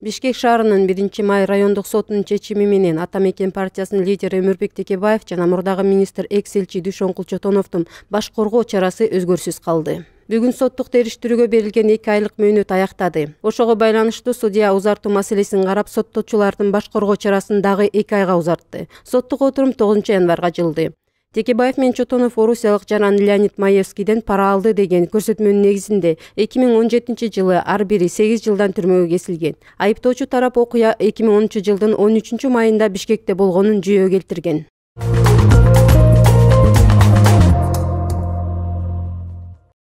бишкек шаарынын биринчи май райондук сотунун чечими менен ата мекен партиясынын лидери өмүрбек текебаев жана мурдагы министр экс элчи дүйшөнкул чотоновдун баш коргоо чарасы өзгөрүшсүз калды. Бүгүн соттук териштирүүгө берилген эки айлык мөөнөт аяктады. Ошого байланыштуу судья узартуу маселесин карап сотточулардын баш коргоо чарасын дагы эки айга узартты. Соттук отурум тогузунчу январга жылды текебаев менен чотонов орусиялык жаран леонид маевскийден пара алды деген көрсөтмөнүн негизинде эки миң он жетинчи жылы ар бири сегиз жылдан түрмөгө кесилген. Айыптоочу тарап окуя эки миң онунчу жылдын он үчүнчү майында бишкекте болгонун жүйө келтирген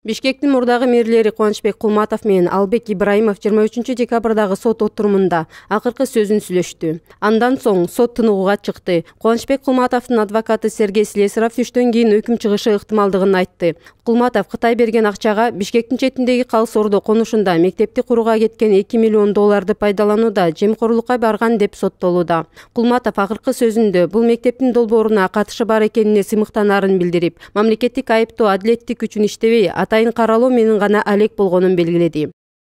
бишкектин мурдагы мэрлери кубанычбек кулматов менен албек ибраимов жыйырма үчүнчү декабрдагы сот отурумунда акыркы сөзүн сүйлөштү. Андан соң сот тыныгууга чыкты. Кубанычбек кулматовдун адвокаты сергей слесаров түштөн кийин өкүм чыгышы ыктымалдыгын айтты. Кулматов кытай берген акчага бишкектин четиндеги калыс ордо конушунда мектепти курууга кеткен эки миллион долларды пайдаланууда жемкорлукка барган деп соттолууда. Кулматов акыркы сөзүндө бул мектептин долбооруна катышы бар экенине сыймыктанаарын билдирип мамлекеттик айыптоо адилеттик үчүн иштебей атайын каралоо менен гана алек болгонун белгиледи.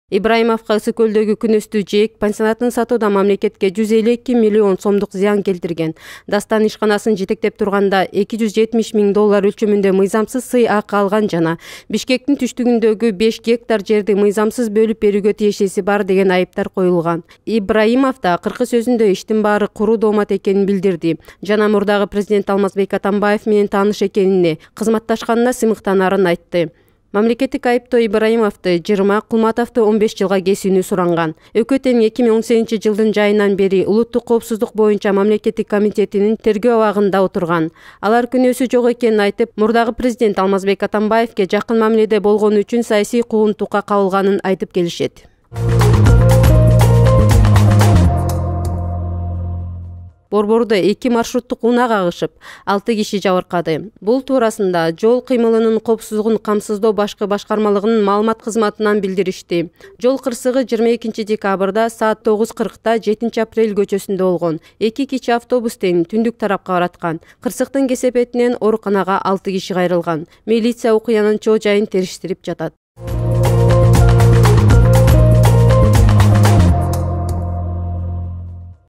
Ибраимовго ысык көлдөгү күнөстүү жээк пансионатын сатууда мамлекетке жүз элүү эки миллион сомдук зыян келтирген. Дастан ишканасын жетектеп турганда эки жүз жетимиш миң доллар өлчөмүндө мыйзамсыз сый акы алган жана бишкектин түштүгүндөгү беш гектар жерди мыйзамсыз бөлүп берүүгө тиешеси бар деген айыптар коюлган. Ибраимов да акыркы сөзүндө иштин баары куру доомат экенин билдирди. Жана мурдагы президент алмазбек атамбаев менен тааныш экенине кызматташканына сыймыктанаарын айтты мамлекеттик айыптоо ибраимовду жыйырма кулматовду он беш жылга кесүүнү суранган. Экөө тең эки миң он сегизинчи жылдын жайынан бери улуттук коопсуздук боюнча мамлекеттик комитетинин тергөө абагында отурган. Алар күнөөсү жок экенин айтып мурдагы президент алмазбек атамбаевге жакын мамиледе болгону үчүн саясий куугунтукка кабылганын айтып келишет борбордо эки маршруттук унаа кагышып алты киши жабыркады. Бул туурасында жол кыймылынын коопсуздугун камсыздоо башкы башкармалыгынын маалымат кызматынан билдиришти. Жол кырсыгы жыйырма экинчи декабрда саат тогуз кыркта жетинчи апрель көчөсүндө болгон. Эки кичи автобус тең түндүк тарапка бараткан. Кырсыктын кесепетинен ооруканага алты киши кайрылган. Милиция окуянын чоо жайын териштирип жатат